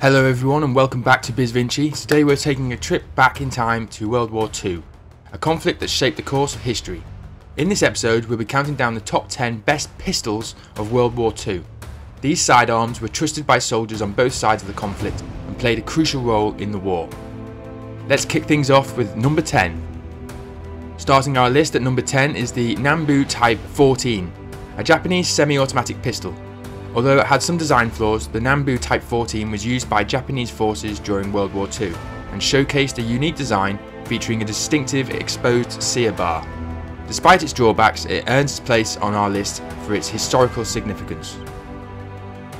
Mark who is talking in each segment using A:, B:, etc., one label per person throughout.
A: Hello everyone and welcome back to BizVinci. Today we're taking a trip back in time to World War II, a conflict that shaped the course of history. In this episode we'll be counting down the top 10 best pistols of World War II. These sidearms were trusted by soldiers on both sides of the conflict and played a crucial role in the war. Let's kick things off with number 10. Starting our list at number 10 is the Nambu Type 14, a Japanese semi-automatic pistol Although it had some design flaws, the Nambu Type 14 was used by Japanese forces during World War II and showcased a unique design featuring a distinctive exposed sear bar. Despite its drawbacks, it earns its place on our list for its historical significance.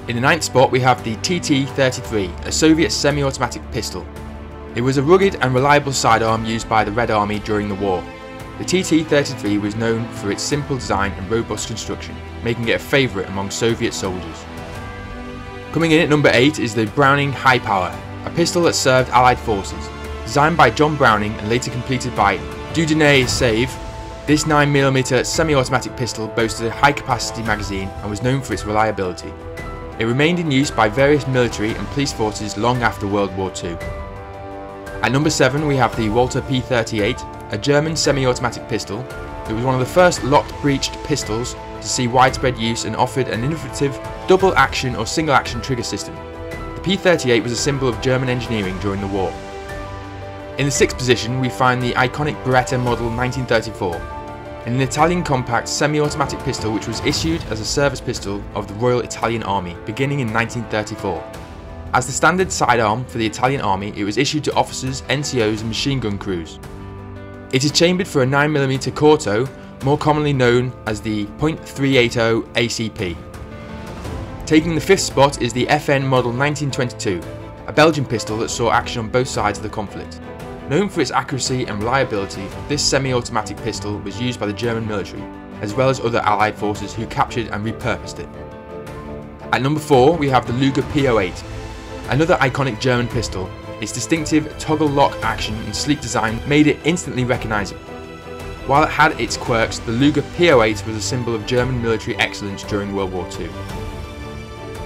A: In the ninth spot we have the TT-33, a Soviet semi-automatic pistol. It was a rugged and reliable sidearm used by the Red Army during the war, the TT-33 was known for its simple design and robust construction, making it a favourite among Soviet soldiers. Coming in at number 8 is the Browning High Power, a pistol that served Allied forces. Designed by John Browning and later completed by Dieudonné Saive, this 9mm semi-automatic pistol boasted a high-capacity magazine and was known for its reliability. It remained in use by various military and police forces long after World War II. At number 7 we have the Walther P38, a German semi-automatic pistol. It was one of the first locked-breeched pistols to see widespread use and offered an innovative double action or single action trigger system. The P-38 was a symbol of German engineering during the war. In the sixth position we find the iconic Beretta model 1934, an Italian compact semi-automatic pistol which was issued as a service pistol of the Royal Italian Army beginning in 1934. As the standard sidearm for the Italian Army, it was issued to officers, NCOs and machine gun crews. It is chambered for a 9mm Corto, more commonly known as the .380 ACP. Taking the fifth spot is the FN Model 1922, a Belgian pistol that saw action on both sides of the conflict. Known for its accuracy and reliability, this semi-automatic pistol was used by the German military, as well as other Allied forces who captured and repurposed it. At number 4 we have the Luger P08, another iconic German pistol its distinctive toggle lock action and sleek design made it instantly recognisable. While it had its quirks, the Luger P08 was a symbol of German military excellence during World War II.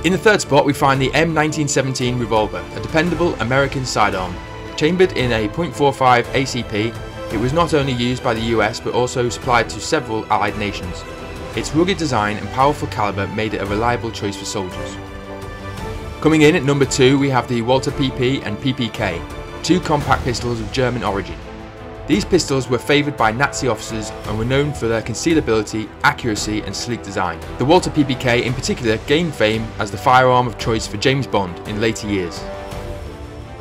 A: In the third spot we find the M1917 revolver, a dependable American sidearm. Chambered in a .45 ACP, it was not only used by the US but also supplied to several allied nations. Its rugged design and powerful caliber made it a reliable choice for soldiers. Coming in at number 2 we have the Walther PP and PPK, two compact pistols of German origin. These pistols were favoured by Nazi officers and were known for their concealability, accuracy and sleek design. The Walther PPK in particular gained fame as the firearm of choice for James Bond in later years.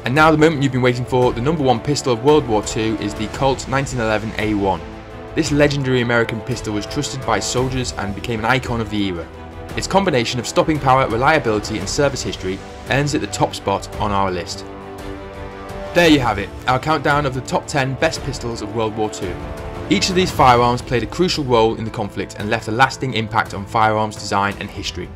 A: And now the moment you've been waiting for, the number one pistol of World War II is the Colt 1911A1. This legendary American pistol was trusted by soldiers and became an icon of the era. Its combination of stopping power, reliability and service history earns it the top spot on our list. There you have it, our countdown of the top 10 best pistols of World War II. Each of these firearms played a crucial role in the conflict and left a lasting impact on firearms design and history.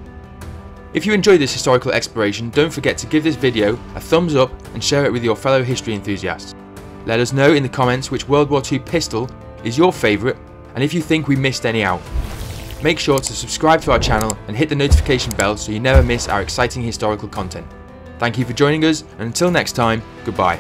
A: If you enjoyed this historical exploration, don't forget to give this video a thumbs up and share it with your fellow history enthusiasts. Let us know in the comments which World War II pistol is your favourite and if you think we missed any out. Make sure to subscribe to our channel and hit the notification bell so you never miss our exciting historical content. Thank you for joining us and until next time, goodbye.